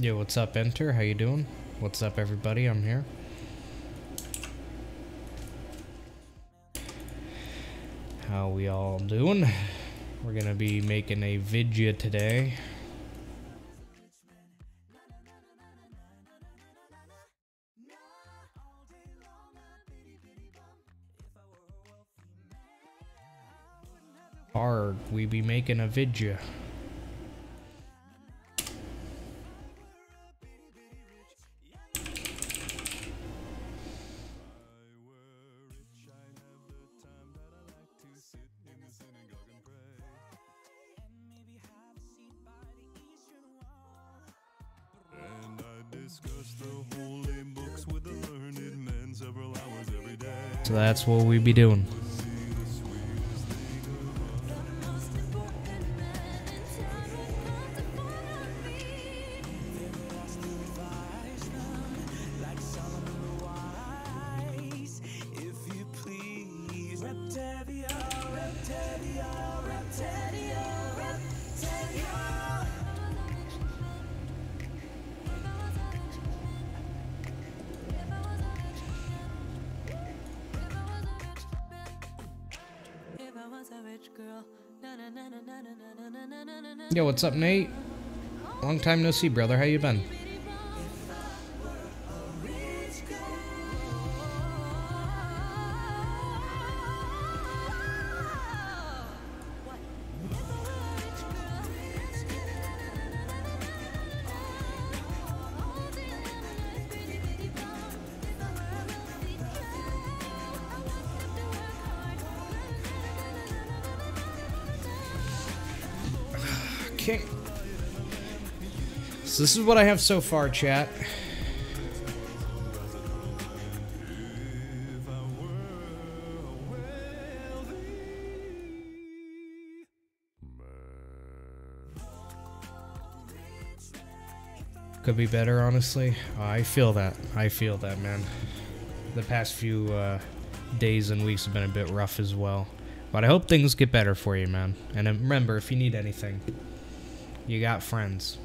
Yo, what's up, Enter? How you doing? What's up, everybody? I'm here. How we all doing? We're gonna be making a vidya today. Hard, we be making a vidya. That's what we be doing. What's up, Nate? Long time no see, brother. How you been? This is what I have so far, chat. Could be better, honestly. I feel that. I feel that, man. The past few uh, days and weeks have been a bit rough as well. But I hope things get better for you, man. And remember, if you need anything, you got friends.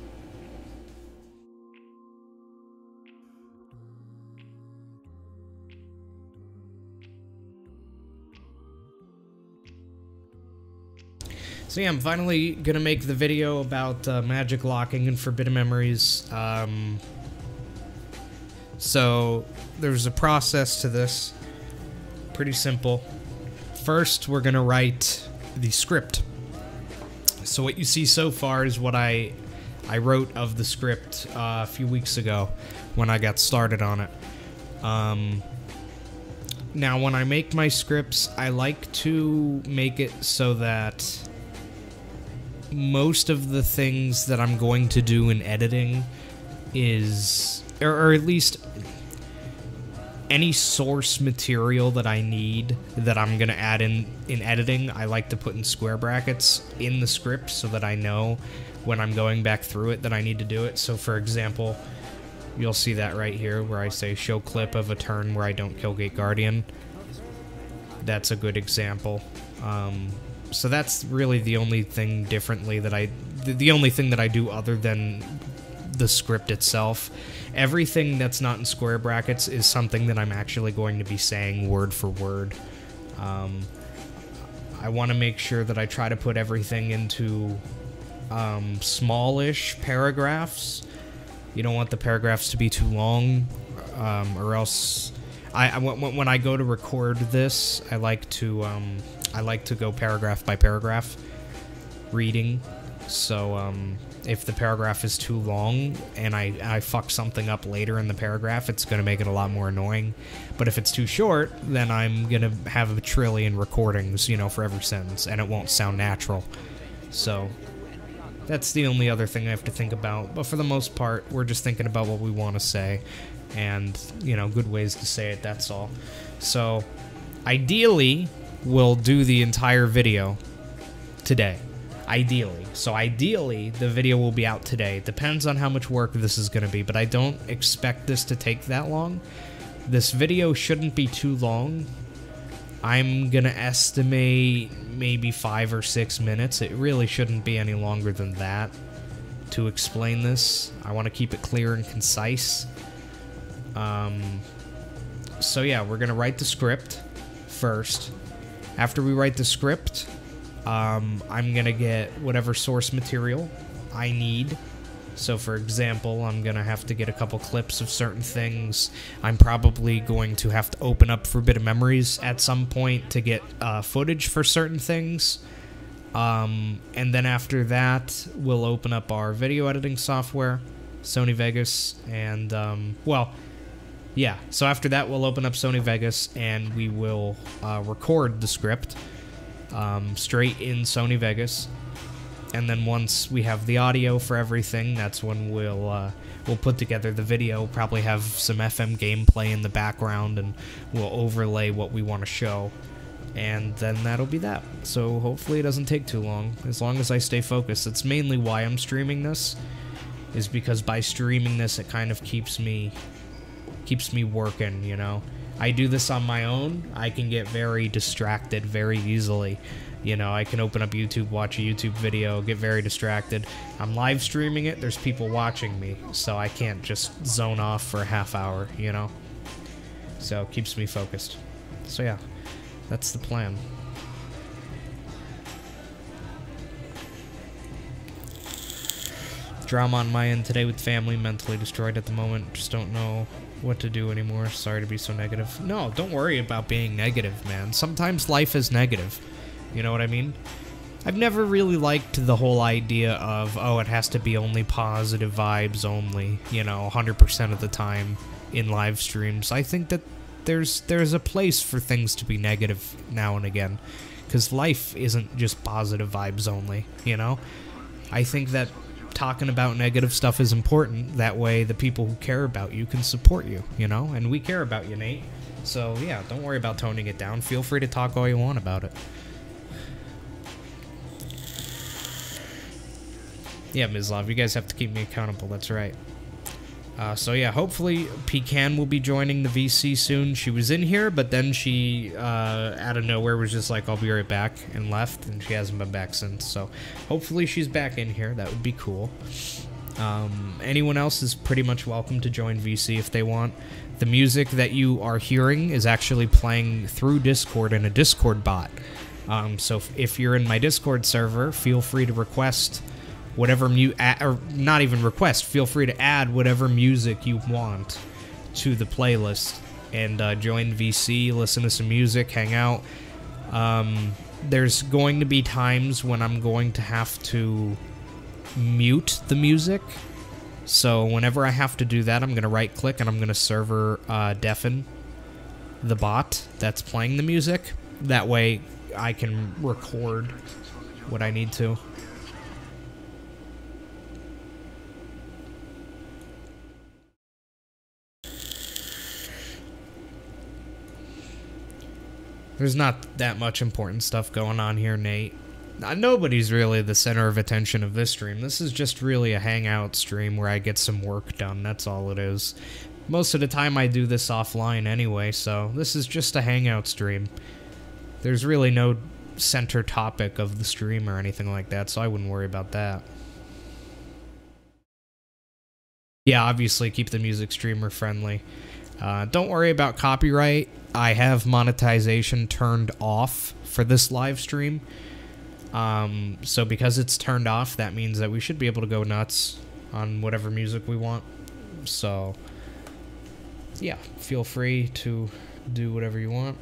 So yeah, I'm finally gonna make the video about uh, magic locking and forbidden memories. Um, so there's a process to this. Pretty simple. First, we're gonna write the script. So what you see so far is what I I wrote of the script uh, a few weeks ago when I got started on it. Um, now, when I make my scripts, I like to make it so that most of the things that I'm going to do in editing is, or, or at least any source material that I need that I'm gonna add in in editing, I like to put in square brackets in the script so that I know when I'm going back through it that I need to do it. So, for example, you'll see that right here where I say show clip of a turn where I don't kill Gate Guardian. That's a good example. Um, so that's really the only thing differently that I, the, only thing that I do other than the script itself. Everything that's not in square brackets is something that I'm actually going to be saying word for word. Um, I want to make sure that I try to put everything into um, smallish paragraphs. You don't want the paragraphs to be too long, um, or else. I, I when, when I go to record this, I like to um, I like to go paragraph by paragraph reading. So um, if the paragraph is too long and I, I fuck something up later in the paragraph, it's going to make it a lot more annoying. But if it's too short, then I'm going to have a trillion recordings, you know, for every sentence, and it won't sound natural. So that's the only other thing I have to think about. But for the most part, we're just thinking about what we want to say and, you know, good ways to say it, that's all. So ideally, we'll do the entire video today. Ideally. So ideally, the video will be out today. Depends on how much work this is going to be, but I don't expect this to take that long. This video shouldn't be too long. I'm going to estimate maybe five or six minutes. It really shouldn't be any longer than that to explain this. I want to keep it clear and concise. Um, so yeah, we're gonna write the script first. After we write the script, um, I'm gonna get whatever source material I need. So, for example, I'm gonna have to get a couple clips of certain things. I'm probably going to have to open up Forbidden Memories at some point to get uh, footage for certain things. Um, and then after that, we'll open up our video editing software, Sony Vegas, and um, well, yeah. So after that, we'll open up Sony Vegas and we will uh, record the script um, straight in Sony Vegas. And then once we have the audio for everything, that's when we'll uh, we'll put together the video. Probably have some FM gameplay in the background, and we'll overlay what we want to show. And then that'll be that. So hopefully it doesn't take too long. As long as I stay focused. That's mainly why I'm streaming this. Is because by streaming this, it kind of keeps me keeps me working, you know. I do this on my own, I can get very distracted very easily. You know, I can open up YouTube, watch a YouTube video, get very distracted. I'm live streaming it, there's people watching me, so I can't just zone off for a half hour, you know. So it keeps me focused. So yeah, that's the plan. Drama on my end today with family, mentally destroyed at the moment. Just don't know what to do anymore. Sorry to be so negative. No, don't worry about being negative, man. Sometimes life is negative. You know what I mean? I've never really liked the whole idea of, oh, it has to be only positive vibes only, you know, 100% of the time in live streams. I think that there's there's a place for things to be negative now and again cuz life isn't just positive vibes only, you know? I think that talking about negative stuff is important. That way, the people who care about you can support you, you know? And we care about you, Nate. So, yeah, don't worry about toning it down. Feel free to talk all you want about it. Yeah, Mislav, you guys have to keep me accountable. That's right. Uh, so yeah, hopefully Pecan will be joining the VC soon. She was in here, but then she uh, out of nowhere was just like, "I'll be right back," and left, and she hasn't been back since. So hopefully she's back in here. That would be cool. Um, anyone else is pretty much welcome to join VC if they want. The music that you are hearing is actually playing through Discord in a Discord bot. Um, so if, if you're in my Discord server, feel free to request whatever mu or not even request. Feel free to add whatever music you want to the playlist and uh, join VC, listen to some music, hang out. Um, there's going to be times when I'm going to have to mute the music. So whenever I have to do that, I'm going to right click and I'm going to server uh, deafen the bot that's playing the music. That way I can record what I need to. There's not that much important stuff going on here, Nate. Uh, Nobody's really the center of attention of this stream. This is just really a hangout stream where I get some work done. That's all it is. Most of the time I do this offline anyway, so this is just a hangout stream. There's really no center topic of the stream or anything like that, so I wouldn't worry about that. Yeah, obviously keep the music streamer friendly. Uh, don't worry about copyright. I have monetization turned off for this live stream. Um, so because it's turned off, that means that we should be able to go nuts on whatever music we want. So, yeah, feel free to do whatever you want.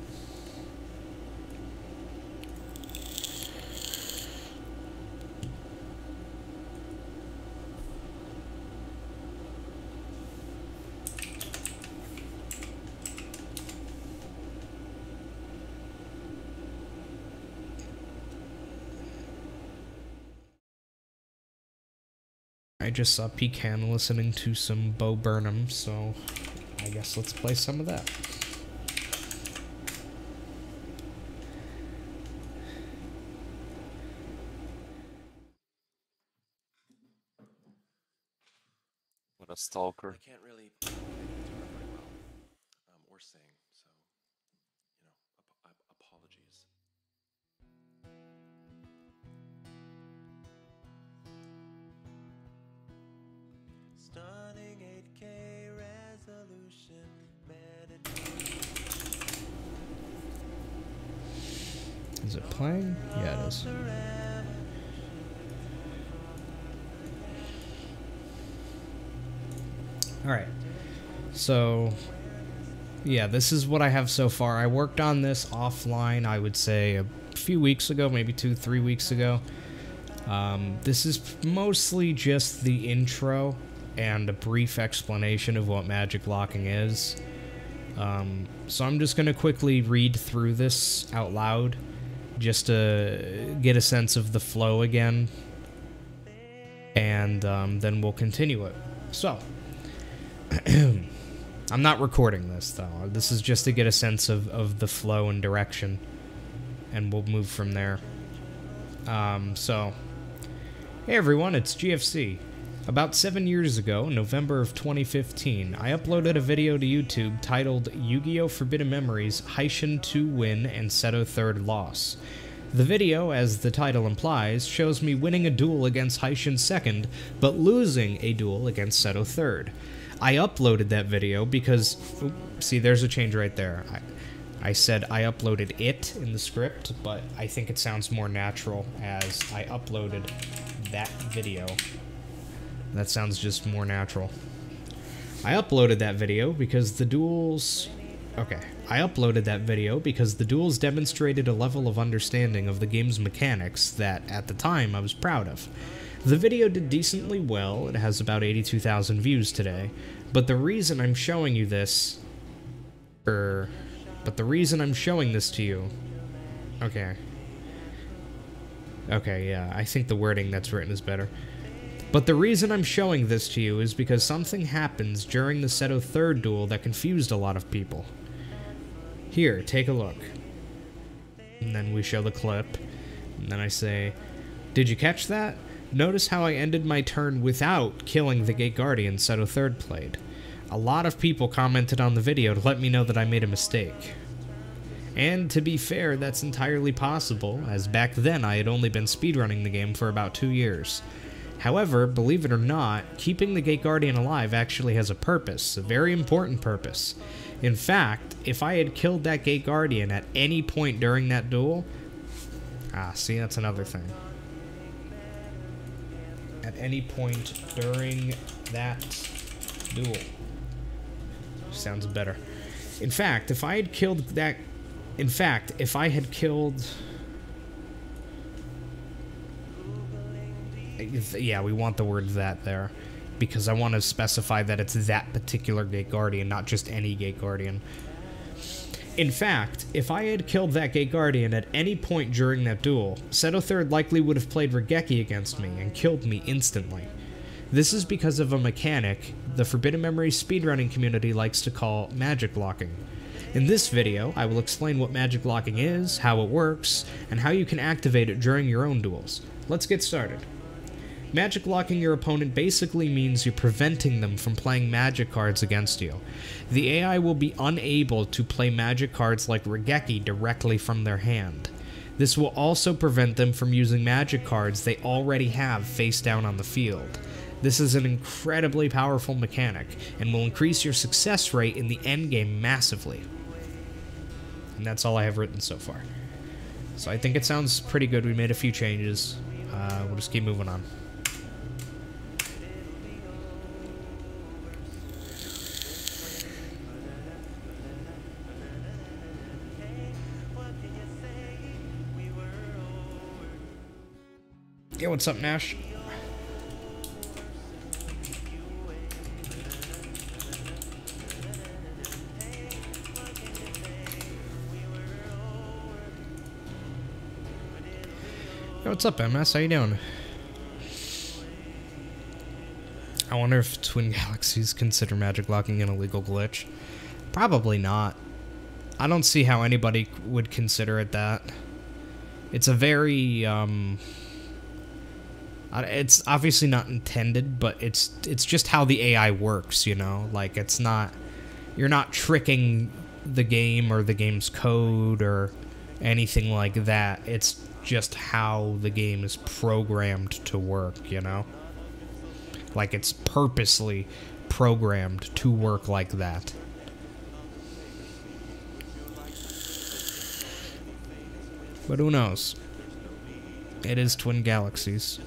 I just saw Pecan listening to some Bo Burnham, so I guess let's play some of that. What a stalker. I can't really put it very well, um, or sing, Is it playing? Yeah, it is. All right. So, yeah, this is what I have so far. I worked on this offline, I would say, a few weeks ago, maybe two, three weeks ago. Um, this is mostly just the intro and a brief explanation of what magic locking is. Um, so I'm just going to quickly read through this out loud just to get a sense of the flow again. And um, then we'll continue it. So, I'm not recording this though. This is just to get a sense of, of the flow and direction. And we'll move from there. Um, so, hey everyone, it's GFC. About seven years ago, November of 2015, I uploaded a video to YouTube titled Yu-Gi-Oh! Forbidden Memories Heishin 2 Win and Seto Third Loss. The video, as the title implies, shows me winning a duel against Heishin second, but losing a duel against Seto third. I uploaded that video because, oop, see, there's a change right there. I, I said I uploaded it in the script, but I think it sounds more natural as I uploaded that video. That sounds just more natural. I uploaded that video because the duels. Okay, I uploaded that video because the duels demonstrated a level of understanding of the game's mechanics that, at the time, I was proud of. The video did decently well, it has about 82,000 views today, but the reason I'm showing you this. Er. But the reason I'm showing this to you. Okay. Okay, yeah, I think the wording that's written is better. But the reason I'm showing this to you is because something happens during the Seto third duel that confused a lot of people. Here, take a look. And then we show the clip. And then I say, Did you catch that? Notice how I ended my turn without killing the Gate Guardian Seto third played. A lot of people commented on the video to let me know that I made a mistake. And to be fair, that's entirely possible, as back then I had only been speedrunning the game for about two years. However, believe it or not, keeping the Gate Guardian alive actually has a purpose, a very important purpose. In fact, if I had killed that Gate Guardian at any point during that duel. Ah, see, that's another thing. At any point during that duel. Sounds better. In fact, if I had killed that. In fact, if I had killed. Yeah, we want the word that there. Because I want to specify that it's that particular Gate Guardian, not just any Gate Guardian. In fact, if I had killed that Gate Guardian at any point during that duel, Seto Third likely would have played Raigeki against me and killed me instantly. This is because of a mechanic the Forbidden Memories speedrunning community likes to call magic locking. In this video, I will explain what magic locking is, how it works, and how you can activate it during your own duels. Let's get started. Magic locking your opponent basically means you're preventing them from playing magic cards against you. The AI will be unable to play magic cards like Raigeki directly from their hand. This will also prevent them from using magic cards they already have face down on the field. This is an incredibly powerful mechanic and will increase your success rate in the endgame massively. And that's all I have written so far. So I think it sounds pretty good. We made a few changes. Uh, we'll just keep moving on. Yeah, what's up, Nash? Yo, what's up, MS? How you doing? I wonder if Twin Galaxies consider magic locking an illegal glitch. Probably not. I don't see how anybody would consider it that. It's a very, um... It's obviously not intended, but it's it's just how the AI works, you know? Like, it's not... You're not tricking the game or the game's code or anything like that. It's just how the game is programmed to work, you know? Like it's purposely programmed to work like that. But who knows? It is Twin Galaxies.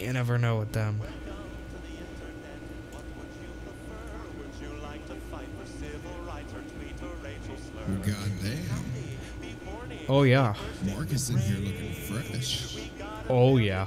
You never know with them. Oh, goddamn. Oh yeah. Marcus in here looking fresh. Oh yeah.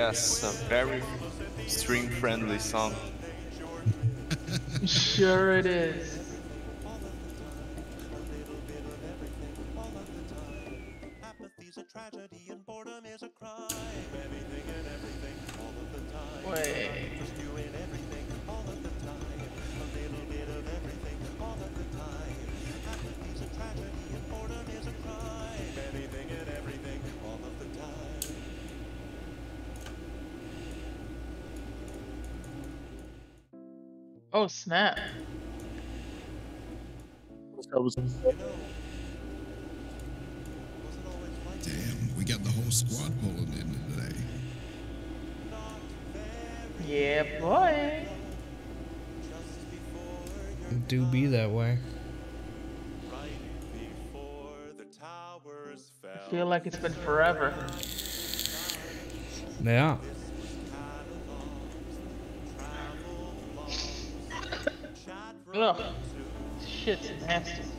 Yes, a very stream friendly song. Sure it is. Oh snap. Damn, we got the whole squad pulling in today. Yeah, boy. Do be that way. Before the towers I feel like it's been forever. Yeah. Ugh. Shit's nasty.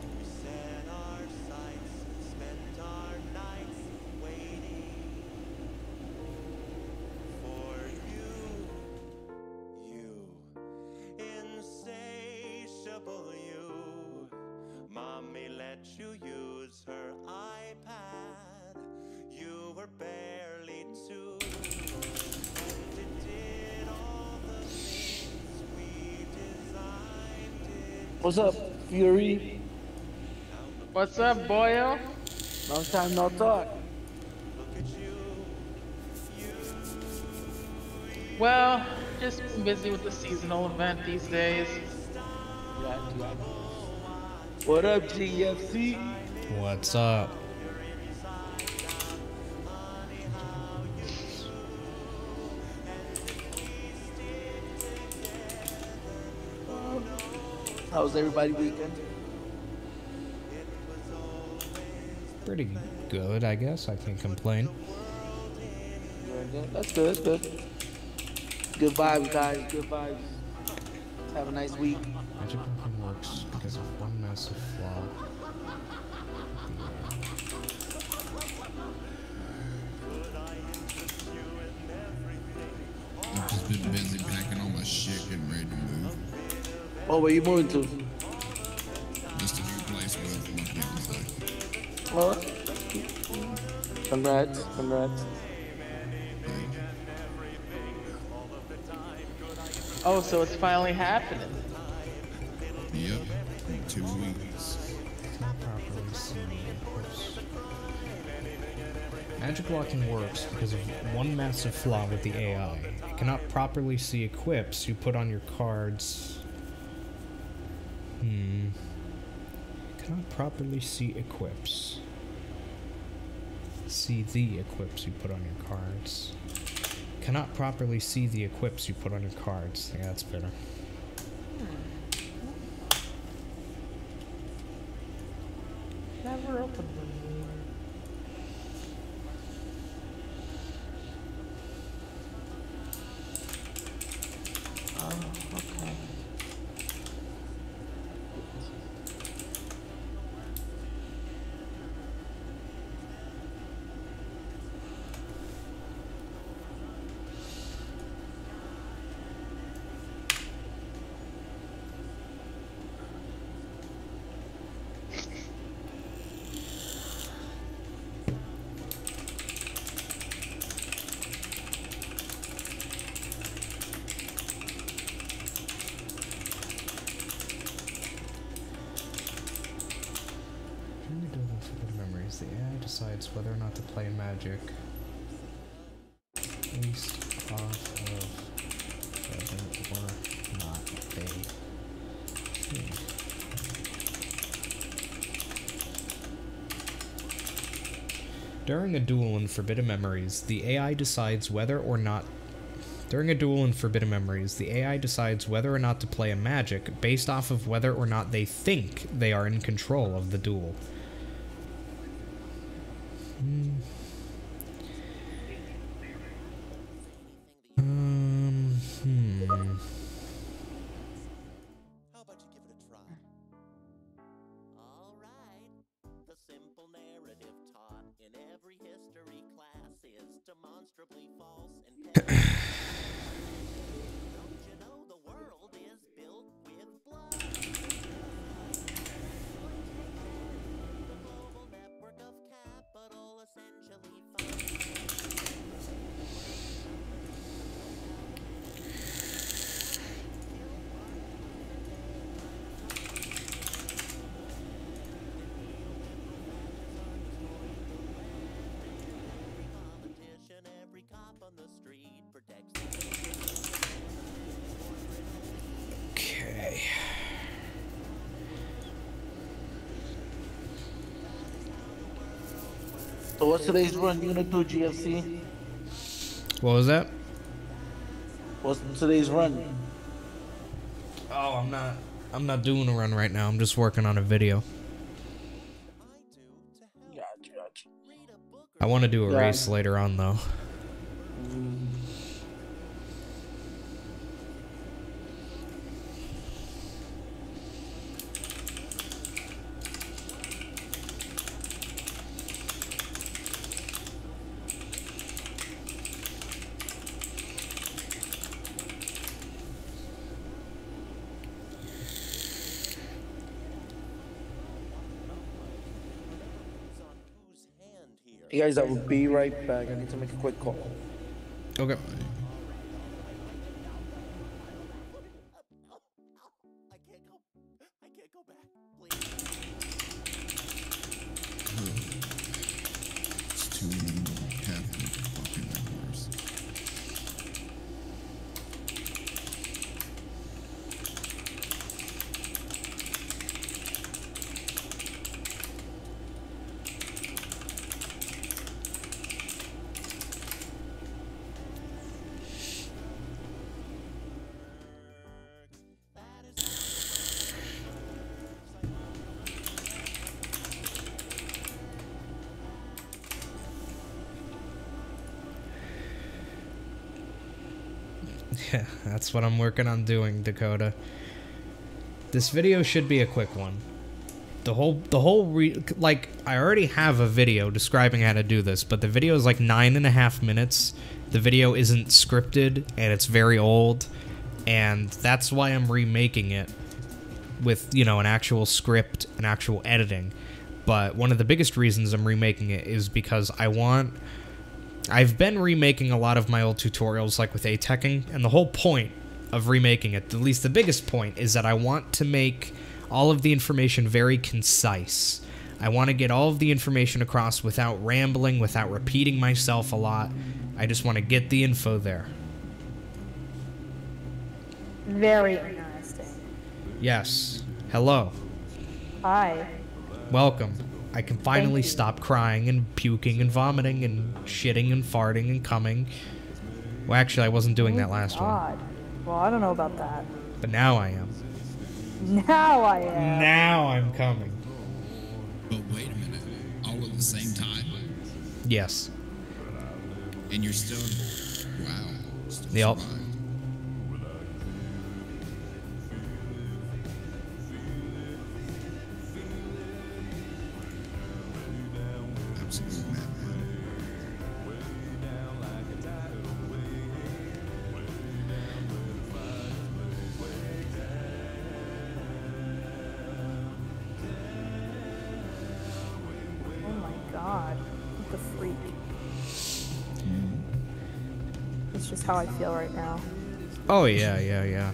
What's up, Fury? What's up, boyo? Long time no talk. Well, just busy with the seasonal event these days. Yeah, yeah. What up, GFC? What's up? How was everybody weekend? Pretty good, I guess. I can't complain. That's good. That's good. Good vibes, guys. Good vibes. Have a nice week. Where you moving to? Just a new place where my people say. Oh. Congrats. Congrats. Oh, so it's finally happening. Yep. Two weeks. properly see equips. Magic locking works because of one massive flaw with the AI. It cannot properly see equips you put on your cards. Hmm. Cannot properly see equips. See the equips you put on your cards. Cannot properly see the equips you put on your cards. Yeah, that's better. Never opened one. Oh, okay. decides whether or not to play magic based off of whether or not they think. During a duel in Forbidden Memories, the AI decides whether or not during a duel in Forbidden Memories, the AI decides whether or not to play a magic based off of whether or not they think they are in control of the duel. Hmm. What's today's run? You gonna do GFC? What was that? What's today's run? Oh, I'm not. I'm not doing a run right now. I'm just working on a video. Gotcha, gotcha. I want to do a Yeah. race later on though. Hey guys, I will be right back. I need to make a quick call. Okay. What I'm working on doing, Dakota. This video should be a quick one. The whole, the whole, re- like, I already have a video describing how to do this, but the video is like nine and a half minutes. The video isn't scripted, and it's very old, and that's why I'm remaking it with, you know, an actual script and actual editing. But one of the biggest reasons I'm remaking it is because I want I've been remaking a lot of my old tutorials, like with A-Teching, and the whole point of remaking it, at least the biggest point, is that I want to make all of the information very concise. I want to get all of the information across without rambling, without repeating myself a lot. I just want to get the info there. Very interesting. Yes. Hello. Hi. Welcome. I can finally stop crying and puking and vomiting and shitting and farting and coming. Well, actually, I wasn't doing that last one, God. Well, I don't know about that. but now I am. Now I am. Now I'm coming. But wait a minute. All at the same time? Yes. And you're still. Wow. Still Yep. survived. How I feel right now. Oh yeah, yeah, yeah.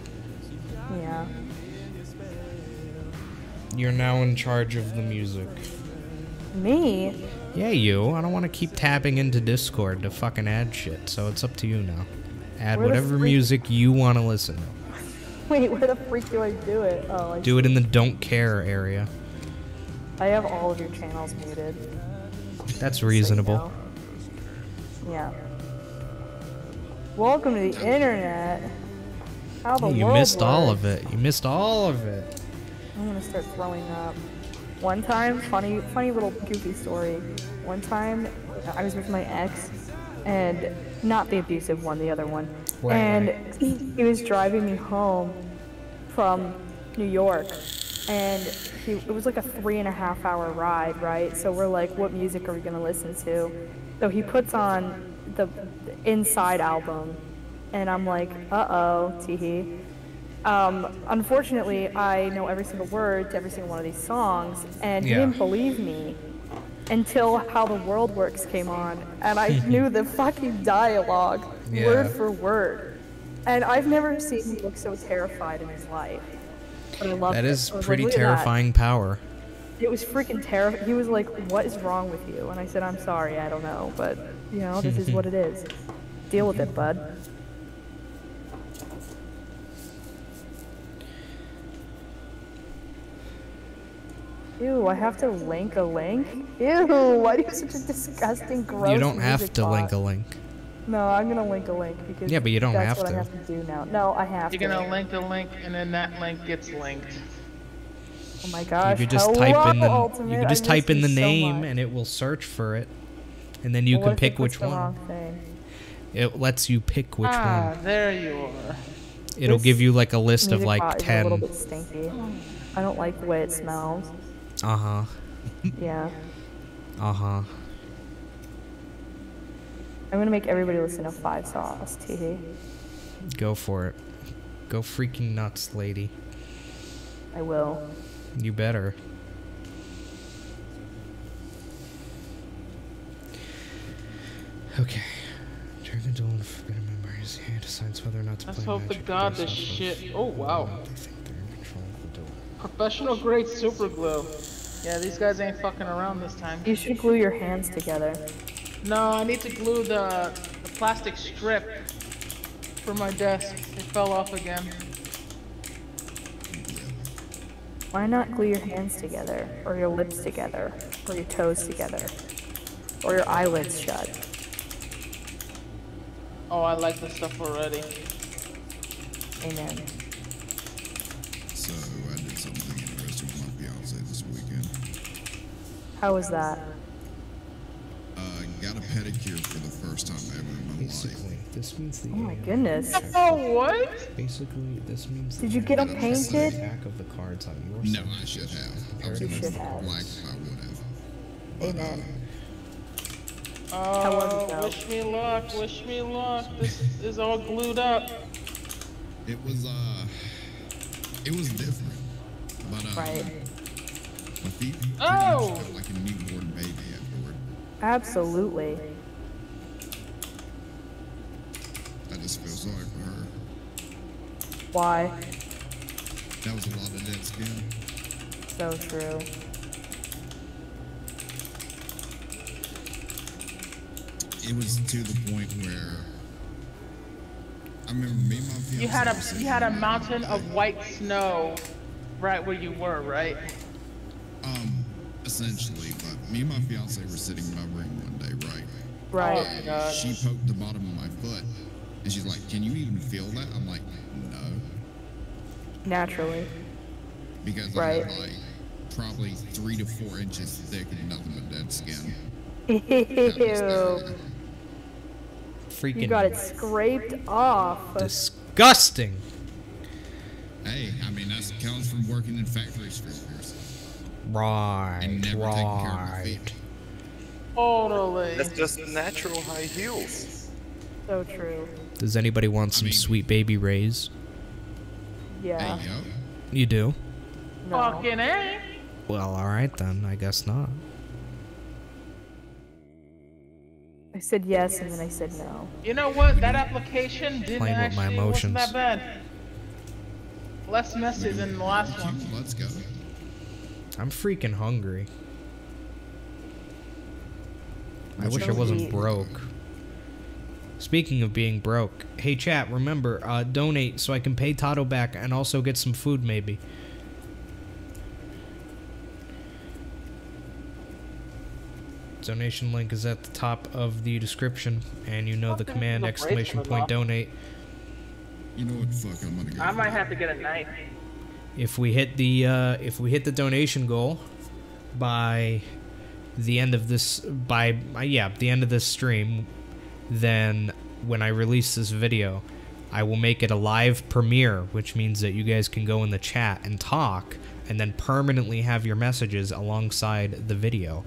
Yeah. You're now in charge of the music. Me? Yeah, you. I don't want to keep tapping into Discord to fucking add shit, so it's up to you now. Add Where whatever music you want to listen to. Wait, where the freak do I do it? Oh, I Do it in the don't care area. I have all of your channels muted. That's so you reasonable. know. Yeah. Welcome to the internet. How the you world missed all of it. You missed all of it. I'm gonna start throwing up. One time, funny, funny little goofy story. One time, I was with my ex, and not the abusive one, the other one. Right, and right. he, he was driving me home from New York, and he, it was like a three and a half hour ride, right? So we're like, what music are we gonna listen to? So he puts on the, Inside album, and I'm like, uh oh, teehee. Um, unfortunately, I know every single word to every single one of these songs, and he didn't believe me until How the World Works came on, and I knew the fucking dialogue, Yeah. word for word. And I've never seen him look so terrified in his life. But I loved That it. is I was like, pretty that." terrifying power. It was freaking terrifying. He was like, "What is wrong with you?" And I said, "I'm sorry, I don't know, but you know, this is what it is. Deal with it, bud." Ew, I have to link a link? Ew, why do you have such a disgusting, gross you don't have music to link a link. No, I'm gonna link a link because Yeah, but you don't have to. that's have what to. I have to do now. No, I have to. You're gonna link a link, and then that link gets linked. Oh my gosh! You gosh. could just hello, type in the Ultimate. you could I just type in the you so name and it will search for it. And then you Well, can if it pick which one. It lets you pick which ah, one. there you are. It'll This give you like a list of Music like bot is a little 10. bit stinky. I don't like the way it smells. Uh-huh. Yeah. Uh-huh. I'm gonna make everybody listen to Five Sauce, teehee. Go for it. Go freaking nuts, lady. I will. You better. Okay. Turn the duel into forbidden memories. He decides whether or not to Let's play hope to magic God based this shit. Oh wow. whether or not They think they're in control of the duel. Professional grade super glue. Yeah, these guys ain't fucking around this time. You should glue your hands together. No, I need to glue the, the plastic strip for my desk. It fell off again. Why not glue your hands together, or your lips together, or your toes together, or your eyelids shut? Oh, I like this stuff already. Amen. So I did something interesting with my fiance this weekend. How was that? Uh, got a pedicure for the first time ever in my life. Basically, this means the Oh my alien goodness. Oh, what? Basically, this means Did the you get 'em alien checked the painted? back of the cards on your No, side. I should have. I was You gonna should have. black if I would have. Amen. Oh, was it, wish me luck, wish me luck. This is all glued up. It was uh, it was different, but uh, Right. my feet Oh! felt like a newborn baby afterward. Absolutely. I just feel sorry for her. Why? That was a lot of dead skin. So true. It was to the point where I remember me and my fiance. You had were a sitting you had a mountain of white snow right where you were, right? Um, essentially, but me and my fiance were sitting in my room one day, right? Right. Oh, She poked the bottom of my foot, and she's like, "Can you even feel that?" I'm like, "No," Naturally. because Right. I had like probably three to four inches thick and nothing but dead skin. Ew. Freaking You got it scraped off. disgusting. Hey, I mean that comes from working in factories for years Right, never taking care of right. Totally. That's just natural high heels. So true. Does anybody want some mean- Sweet Baby Ray's? Yeah. Hey, yo, You do? No. Fucking A. Well, alright then. I guess not. I said yes and then I said no. You know what? That application didn't Playing with my actually wasn't that bad. Less messy than the last one. let's go. I'm freaking hungry. I wish I wasn't broke. Speaking of being broke, hey chat, remember, uh, donate so I can pay Tato back and also get some food maybe. Donation link is at the top of the description, and you know the command no exclamation point off. donate. You know what? Fuck, I'm gonna go. I might have to get a knife. If we hit the uh, if we hit the donation goal by the end of this by uh, yeah the end of this stream, then when I release this video, I will make it a live premiere, which means that you guys can go in the chat and talk, and then permanently have your messages alongside the video,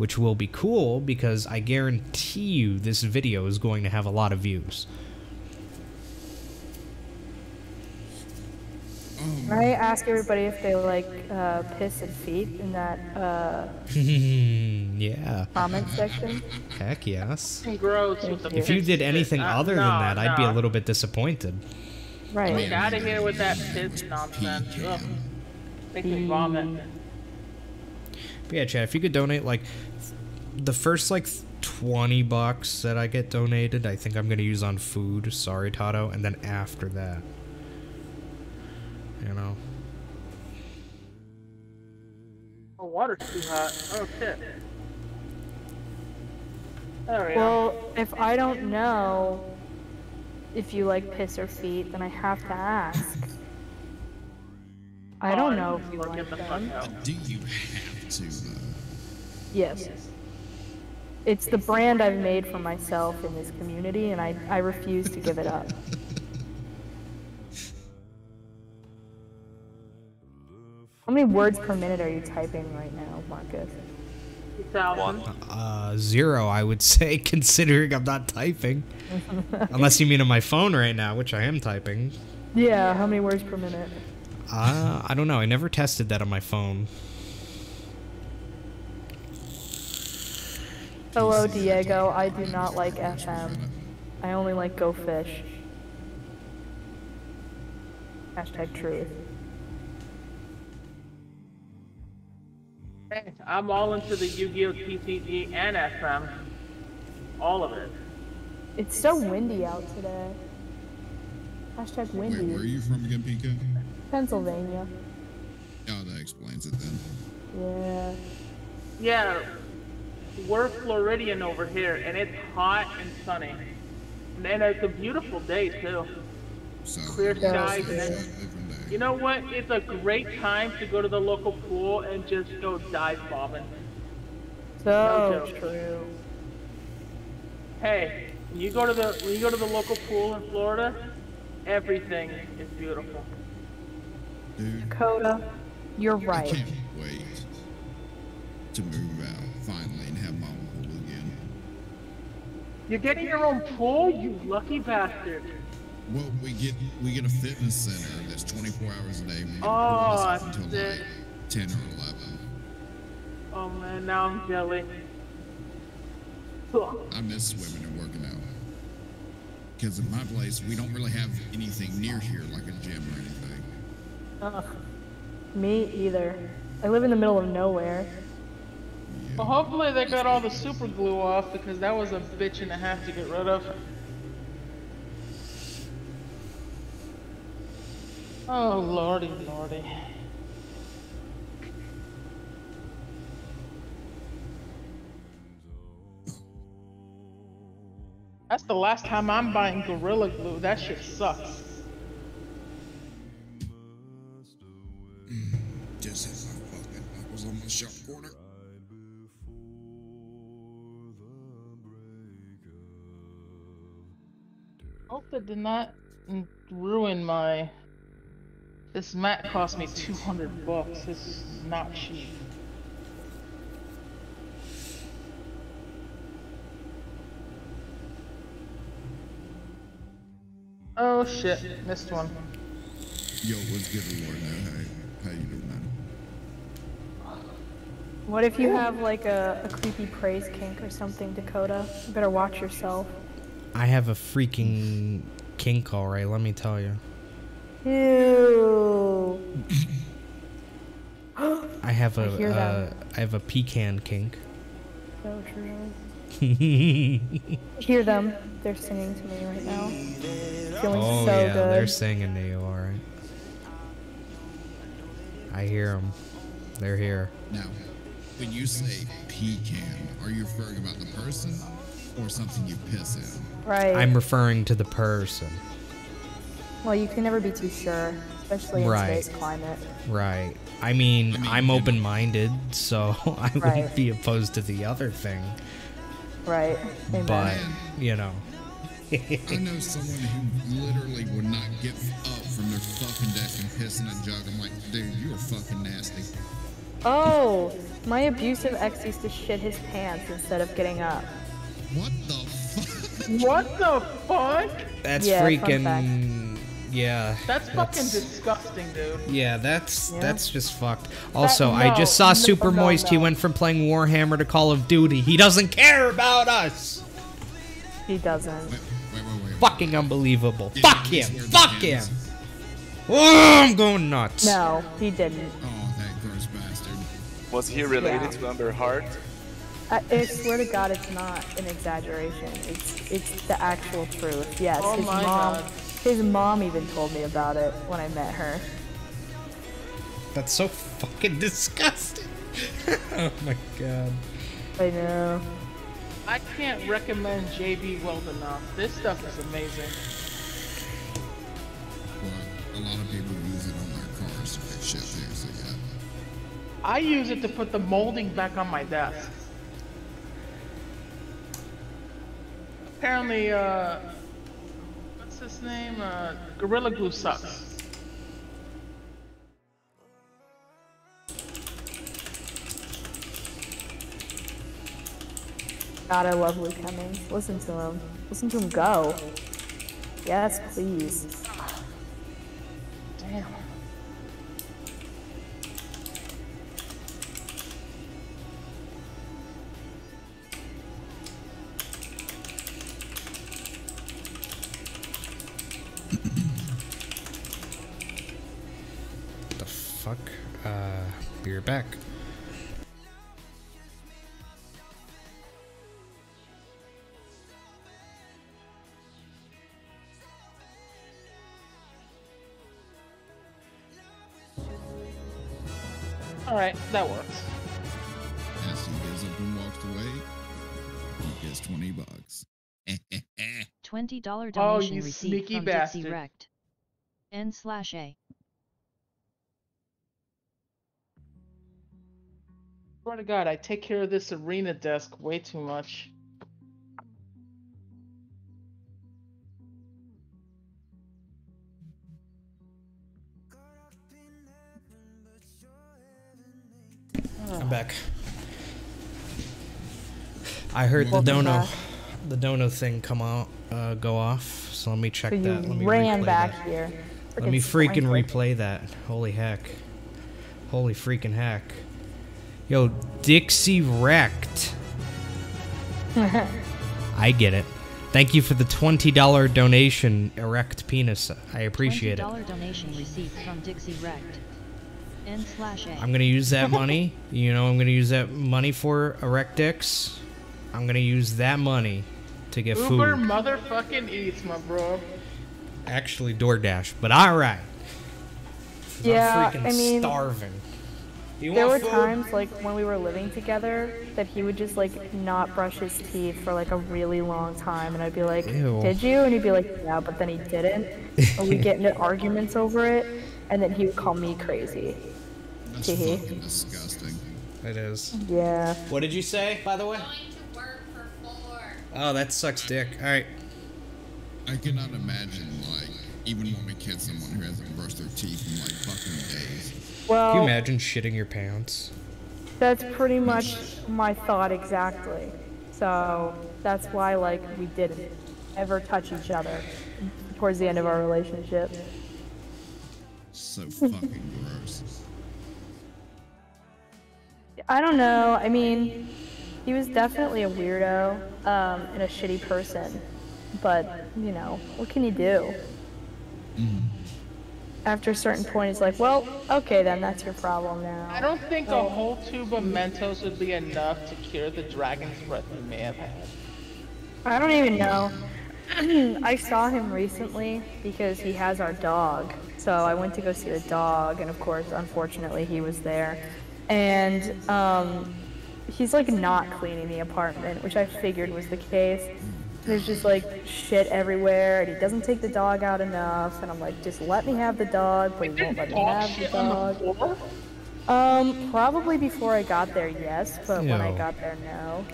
which will be cool because I guarantee you this video is going to have a lot of views. Can I ask everybody if they like uh, piss and feet in that uh, yeah. comment section? Heck yes. Gross with If you did anything Uh, other no, than that, I'd be a little bit disappointed. Right. Get out of here with that piss nonsense. Ugh. Make me vomit. But yeah, Chad, if you could donate like the first like 20 bucks that I get donated, I think I'm going to use on food. Sorry, Tato. And then after that, you know. Oh, water's too hot. Oh shit. There we go. Well, if I don't know if you like piss or feet, then I have to ask. I don't oh, know if you like the them. Do you have to though? Yes. It's the brand I've made for myself in this community, and I, I refuse to give it up. How many words per minute are you typing right now, Marcus? One. Uh, zero, I would say, considering I'm not typing. Unless you mean on my phone right now, which I am typing. Yeah, how many words per minute? Uh, I don't know. I never tested that on my phone. Hello, Diego. I do not like FM. I only like Go Fish. Hashtag truth. Hey, I'm all into the Yu-Gi-Oh! TCG and FM. All of it. It's so windy out today. Hashtag windy. Wait, windy. where are you from again, Pika? Pennsylvania. Oh, that explains it then. Yeah. Yeah, we're Floridian over here, and it's hot and sunny. And and it's a beautiful day, too. So Clear Yeah. skies. And you know what? It's a great time to go to the local pool and just go dive bombing. So joke. true. Hey, when you go to the when you go to the local pool in Florida, everything is beautiful. dude, Dakota, you're I right. can't wait to move out finally and have my own pool again. You're getting your own pool, you lucky bastard. Well, we get we get a fitness center that's 24 hours a day. We Oh, until like 10 or 11. Oh man, now I'm jelly. Ugh. I miss swimming and working out. Because in my place, we don't really have anything near here, like a gym or anything. Ugh. Me either. I live in the middle of nowhere. Well, hopefully they got all the super glue off because that was a bitch and a half to get rid of. Oh lordy, lordy. That's the last time I'm buying Gorilla Glue. That shit sucks. Hope that did not ruin my. This mat cost me 200 bucks. This is not cheap. Oh shit, missed one. Yo, what's good, Lord? Now, how you doing, man? What if you have like a, a creepy praise kink or something, Dakota? You better watch yourself. I have a freaking kink, alright, let me tell you. Ew. I have a I uh. I have a pecan kink. So true. Hear them. They're singing to me right now. Feeling oh so yeah, good. they're singing to you, all right. I hear them. They're here. Now, when you say pecan, are you referring about the person or something you piss in? Right. I'm referring to the person. Well, you can never be too sure, especially in Right. today's climate. Right. I mean, I'm open-minded, so I wouldn't Right. be opposed to the other thing. Right. Amen. But you know, I know someone who literally would not get up from their fucking desk and piss in a jug. I'm like, dude, you are fucking nasty. Oh, my abusive ex used to shit his pants instead of getting up. What the fuck? What the fuck? that's Yeah, freaking. Yeah. That's fucking disgusting, dude. Yeah, that's Yeah. that's just fucked. Also, I no, just saw no, Super no, Moist. He went from playing Warhammer to Call of Duty. He doesn't care about us. He doesn't. Wait, wait, wait, wait. Fucking unbelievable. Did Fuck him. Fuck him. Oh, I'm going nuts. No, he didn't. Oh, that gross bastard. Was he related Yeah. to Amber Heard? I, I swear to God, it's not an exaggeration. It's it's the actual truth. Yes, Oh his my mom. God. His mom even told me about it when I met her. That's so fucking disgusting. oh my god. I know. I can't recommend JB Weld enough. This stuff is amazing. Well, a lot of people use it on their cars to fix shit too, so yeah. I use it to put the molding back on my desk. Apparently, uh, what's his name? Uh, Gorilla Glue sucks. God, I love Luke Hemmings. Listen to him. Listen to him go. Yes, please. Damn. Back. All right, that works. As he gets up and walks away, he gets 20 bucks. Twenty dollar Oh, donation you received sneaky from bastard. Dixie Rect. N slash A. to God, I take care of this arena desk way too much. I'm back. I heard the dono, back. the dono thing come out, uh, go off. So let me check So you that. Let me ran back that. here. Let me freaking sprinkled. replay that. Holy heck. Holy freaking heck. Yo, Dixie wrecked. I get it. Thank you for the $20 donation, Erect Penis. I appreciate it. Dollar donation received from Dixie Rect. N slash A. I'm gonna use that money. you know, I'm gonna use that money for Erect Dicks. I'm gonna use that money to get Uber food. motherfucking eats, my bro. Actually, DoorDash, but alright. Yeah, I'm freaking I mean, starving. You there were food? times like when we were living together that he would just like not brush his teeth for like a really long time, and I'd be like, Ew. "Did you?" And he'd be like, "Yeah," but then he didn't. and we'd get into arguments over it, and then he would call me crazy. That's Hee hee. fucking disgusting. It is. Yeah. What did you say, by the way? Oh, that sucks dick. Alright. I cannot imagine, like, even when we kid someone who hasn't brushed their teeth in like fucking days. Well, Can you imagine shitting your pants? that's pretty much my thought exactly. So that's why like we didn't ever touch each other towards the end of our relationship. So fucking gross. I don't know. I mean, he was definitely a weirdo um, and a shitty person. But, you know, what can you do? After a certain point, it's like, well, okay, then that's your problem now. I don't think a whole tube of Mentos would be enough to cure the dragon's breath you may have had. I don't even know. I saw him recently because he has our dog. So I went to go see the dog, and of course, unfortunately, he was there. And um, he's like not cleaning the apartment, which I figured was the case. There's just like shit everywhere, and he doesn't take the dog out enough. And I'm like, just let me have the dog, but he won't let me have the shit on the dog. Um, probably before I got there, yes, but when I got there, no.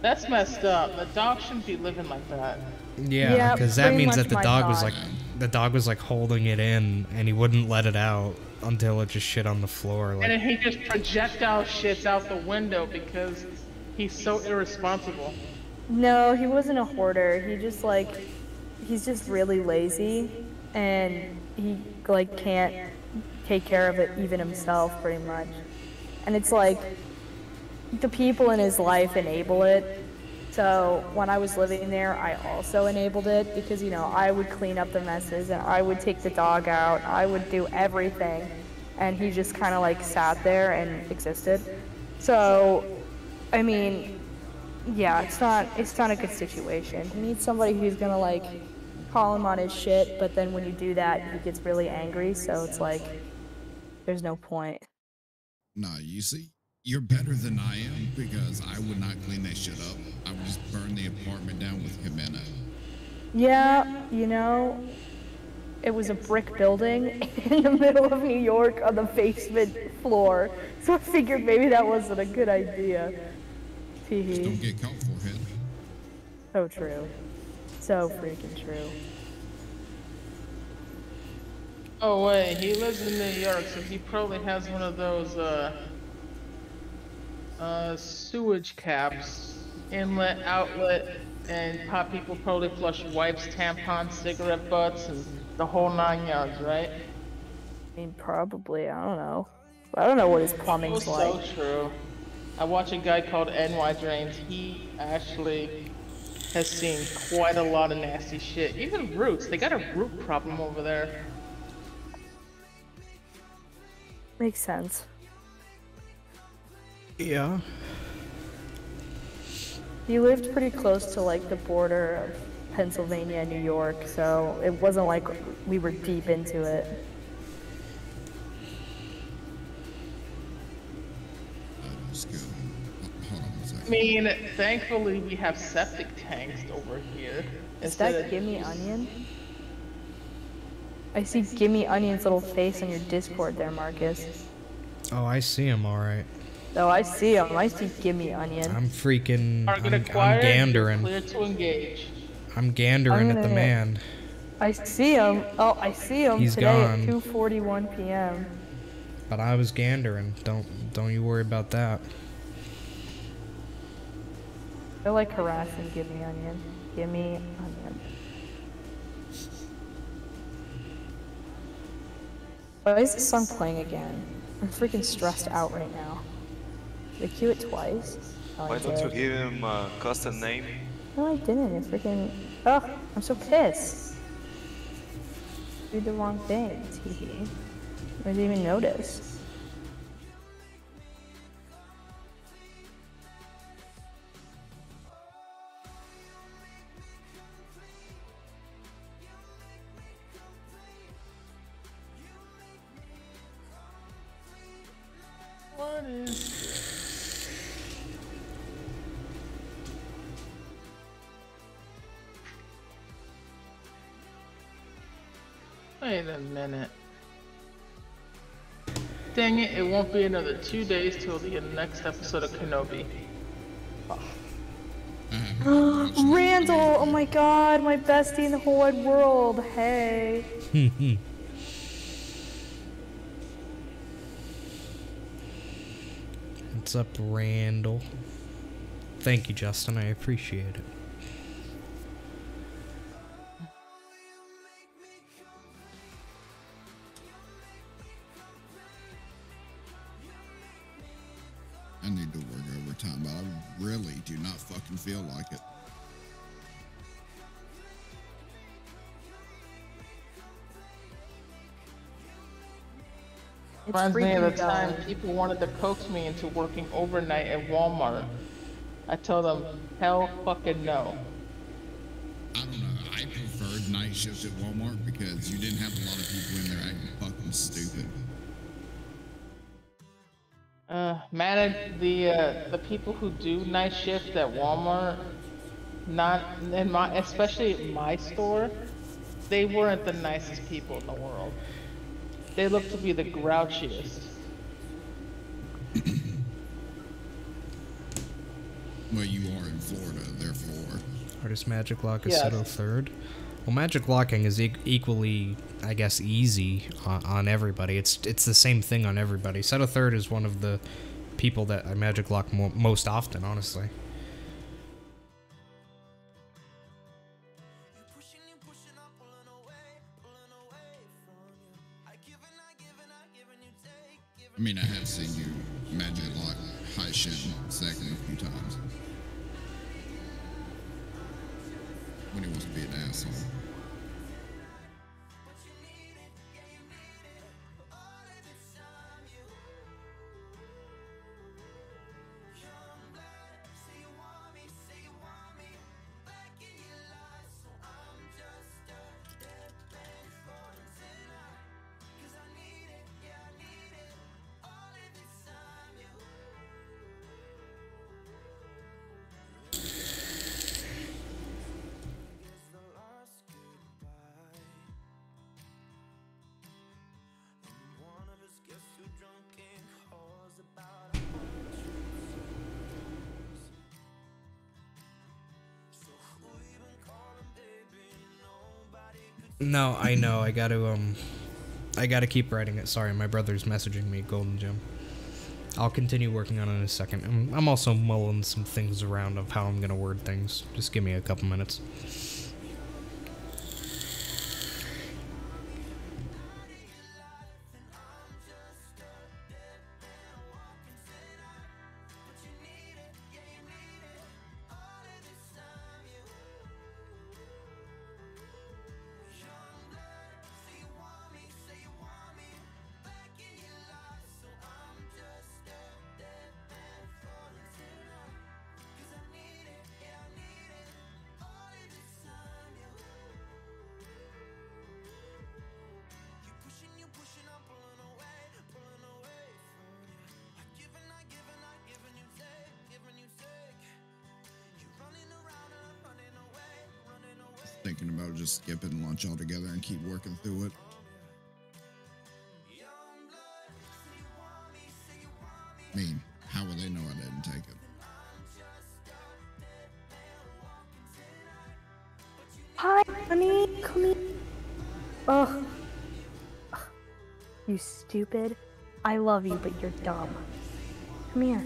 That's messed up. The dog shouldn't be living like that. Yeah, Yeah, because that means that the my dog was like the dog was like holding it in, and he wouldn't let it out until it just shit on the floor. And Like, then he just projectile shits out the window because he's so irresponsible. No, he wasn't a hoarder. He just like he's just really lazy and he like can't take care of it even himself pretty much. And it's like the people in his life enable it. So when I was living there, I also enabled it because you know, I would clean up the messes and I would take the dog out. I would do everything. And he just kind of like sat there and existed. So I mean, yeah, it's not it's not a good situation. He needs somebody who's gonna like call him on his shit, but then when you do that, he gets really angry. So it's like there's no point. Nah, you see, you're better than I am because I would not clean that shit up. I would just burn the apartment down with him in it. Yeah, you know, it was a brick building in the middle of New York on the basement floor. So I figured maybe that wasn't a good idea. Hee Just don't get caught for it. So true. So freaking true. Oh wait, he lives in New York, so he probably has one of those uh uh sewage caps, inlet, outlet, and pop people probably flush wipes, tampons, cigarette butts, and the whole nine yards, right? I mean, probably. I don't know. I don't know what his plumbing's Oh, like. so true. I watch a guy called NY Drains. He actually has seen quite a lot of nasty shit. Even roots. They got a root problem over there. Makes sense. yeah, He lived pretty close to like the border of Pennsylvania and New York, so it wasn't like we were deep into it. Mean, thankfully we have septic tanks over here. Is that of- Gimme Onion? I see Gimme Onion's little face on your Discord there, Marcus. oh, I see him. All right, Oh, I see him. I see Gimme Onion. I'm freaking. I'm, I'm you're gandering. Clear to engage. I'm gandering I'm at the gonna- man. I see him. Oh, I see him He's today gone. at 2:41 p.m. But I was gandering. Don't don't you worry about that. I like harassing Gimme Onion. Gimme Onion. Why is this song playing again? I'm freaking stressed out right now. Did I cue it twice? Oh, I Why don't you give him a custom name? No, I didn't. It freaking. Oh, I'm so pissed. Did the wrong thing. I didn't even notice. What is Wait a minute. Dang it, it won't be another two days till the next episode of Kenobi. Randall! Oh my god, my bestie in the whole wide world. Hey. What's up, Randall? Thank you, Justin. I appreciate it. I need to work overtime, but I really do not fucking feel like it. It's Reminds me of the time guys. people wanted to coax me into working overnight at Walmart. I told them, hell fucking no. I don't know. I preferred night shift at Walmart because you didn't have a lot of people in there acting fucking stupid. Uh, manage the uh, the people who do night shift at Walmart. Not in my, especially my store, they weren't the nicest people in the world. They look to be the grouchiest. Well, you are in Florida, therefore. Artist Magic Lock is Yes. Seto third. Well, magic locking is e- equally, I guess, easy on, on everybody. It's it's the same thing on everybody. Seto third is one of the people that I magic lock mo- most often, honestly. I mean, I have seen you magic lock Heishin second a few times. When he wants to be an asshole. No, I know. I got to um, I got to keep writing it. Sorry, my brother's messaging me. Golden Gem. I'll continue working on it in a second. I'm, I'm also mulling some things around of how I'm gonna word things. Just give me a couple minutes. Lunch altogether and keep working through it. I mean, how would they know I didn't take it? Hi, honey, come here. Ugh. Ugh. You stupid. I love you, but you're dumb. Come here.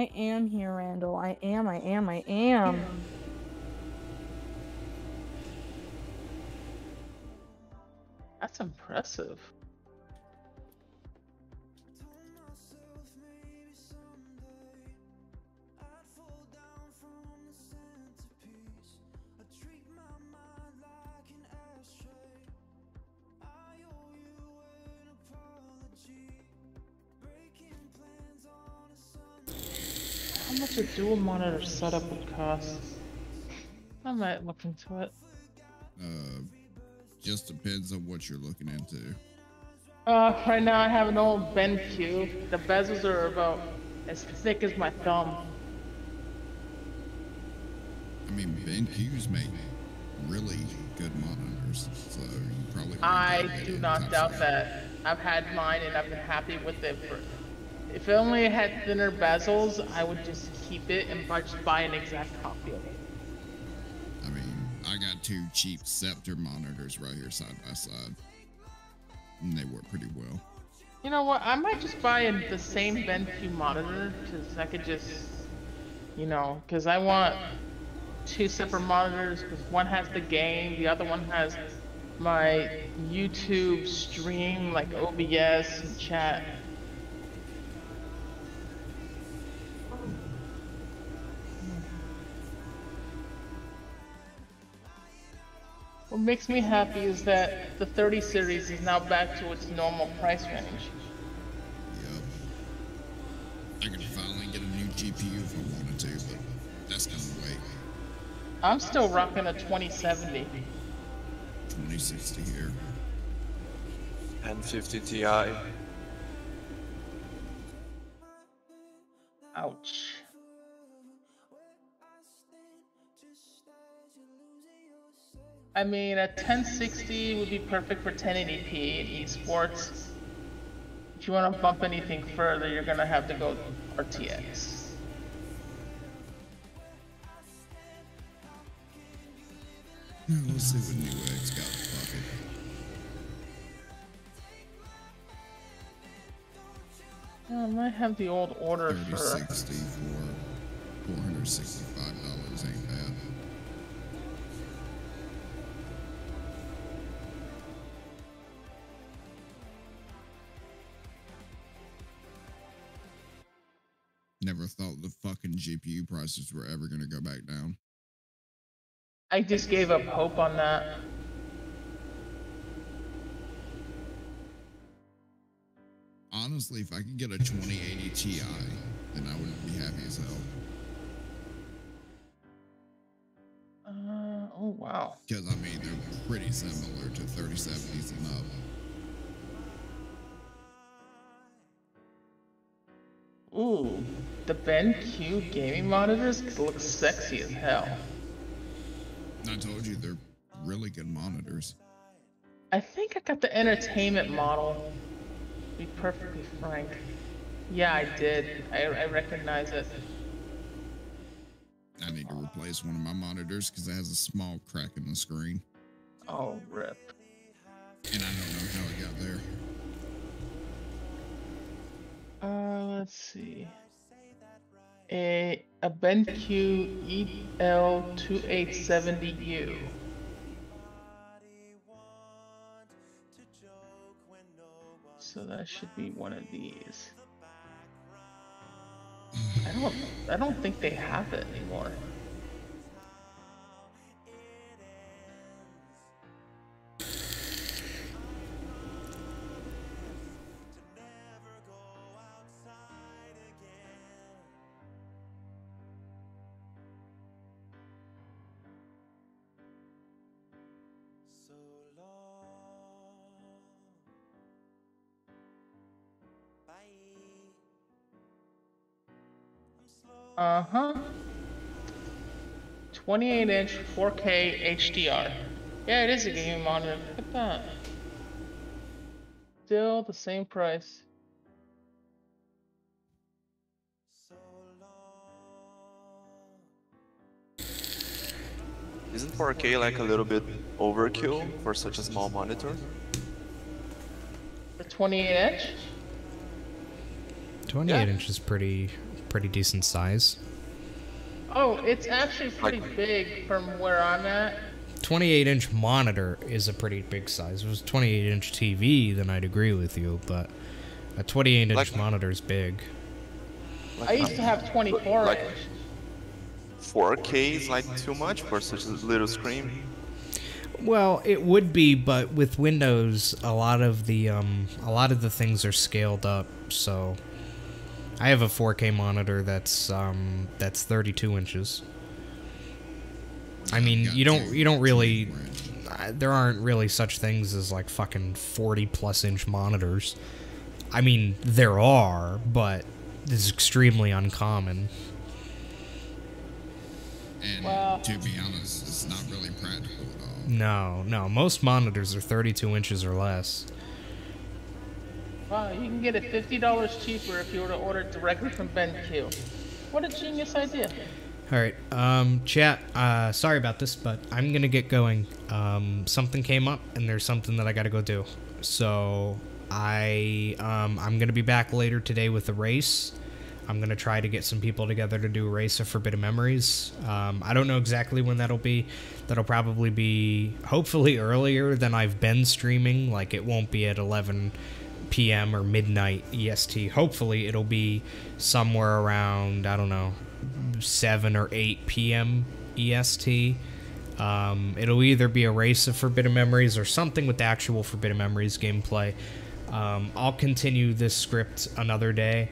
I am here, Randall. I am, I am, I am. That's impressive. Dual monitor setup would cost? I might look into it. Uh, just depends on what you're looking into. Uh, right now I have an old BenQ. The bezels are about as thick as my thumb. I mean, BenQs make really good monitors, so you probably. I do not doubt that. I've had mine and I've been happy with it. For, if it only had thinner bezels, I would just keep it and buy, just buy an exact copy of it. I mean, I got two cheap Sceptre monitors right here side by side, and they work pretty well. You know what? I might just buy a, the same BenQ monitor because I could just, you know, because I want two separate monitors because one has the game, the other one has my YouTube stream like OBS and chat. What makes me happy is that the 30 series is now back to its normal price range. Yep. I could finally get a new GPU if I wanted to, but that's gonna wait. I'm still rocking a 2070. 2060 here. 1050 Ti. Ouch. I mean, a 1060 would be perfect for 1080p in esports. If you want to bump anything further, you're gonna have to go RTX. Now let's see what Newegg got. Fuck it. Oh, I might have the old order for. 3060 for $465 ain't thought the fucking GPU prices were ever gonna go back down. I just gave up hope on that. Honestly, if I could get a 2080 Ti, then I would be happy as hell. Uh, oh wow. Because I mean, they're pretty similar to 3070s and up. Ooh, the BenQ gaming monitors look sexy as hell. I told you they're really good monitors. I think I got the entertainment model. To be perfectly frank. Yeah, I did. I, I recognize it. I need to replace one of my monitors because it has a small crack in the screen, Oh, rip. and I don't know how it got there. Uh, let's see. A a BenQ EL2870U. So that should be one of these. I don't I don't think they have it anymore. Uh huh. 28 inch 4K HDR. Yeah, it is a gaming monitor. Look at that. Still the same price. Isn't 4K like a little bit overkill for such a small monitor? The 28 inch? 28 inch is pretty pretty decent size. Oh, it's actually pretty big from where I'm at. 28 inch monitor is a pretty big size. If it was 28 inch TV, then I'd agree with you, but a 28 inch Like- monitor is big. I used to have 24 Like- inch. 4K is like too much for such a little screen. Well, it would be, but with Windows, a lot of the um, a lot of the things are scaled up. So, I have a 4K monitor that's um, that's 32 inches. I mean, you don't you don't really uh, there aren't really such things as like fucking 40 plus inch monitors. I mean, there are, but this is extremely uncommon. And Well- to be honest, it's not really practical at all. No, no, most monitors are 32 inches or less. Wow, you can get it $50 cheaper if you were to order it directly from BenQ. What a genius idea. All right, um, chat. Uh, sorry about this, but I'm gonna get going. Um, something came up, and there's something that I gotta go do. So I, um, I'm gonna be back later today with a race. I'm gonna try to get some people together to do a race of Forbidden Memories. Um, I don't know exactly when that'll be. That'll probably be hopefully earlier than I've been streaming. Like it won't be at 11 p.m. or midnight EST. Hopefully it'll be somewhere around I don't know 7 or 8 p.m. EST. Um, it'll either be a race of Forbidden Memories or something with the actual Forbidden Memories gameplay. Um, I'll continue this script another day.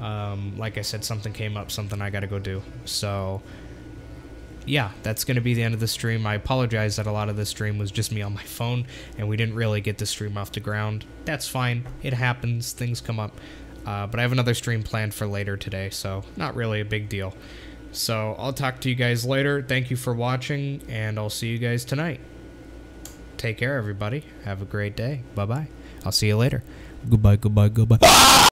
Um, like I said, something came up, something I gotta go do. So, yeah, that's gonna be the end of the stream. I apologize that a lot of the stream was just me on my phone and we didn't really get the stream off the ground. That's fine. It happens. Things come up. Uh, but I have another stream planned for later today, so not really a big deal. So I'll talk to you guys later. Thank you for watching, and I'll see you guys tonight. Take care, everybody. Have a great day. Bye bye. I'll see you later. Goodbye, goodbye, goodbye.